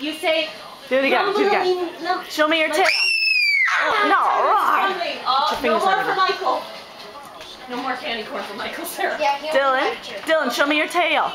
You say. Do it again. Do it again. No. Show me your tail. No. Oh, no more for. Michael. No more candy corn for Michael, Sarah. Yeah, Dylan. Dylan, show me your tail.